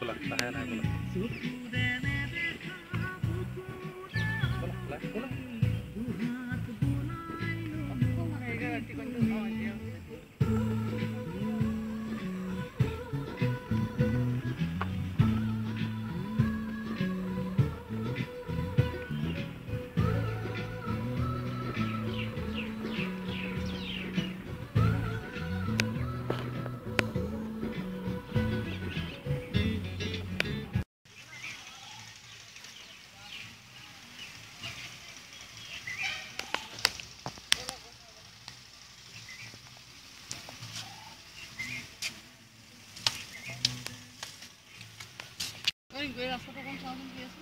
bola lahat na bola bola bola ওই রাস্তাটা কোন সারাদিন দিয়েছে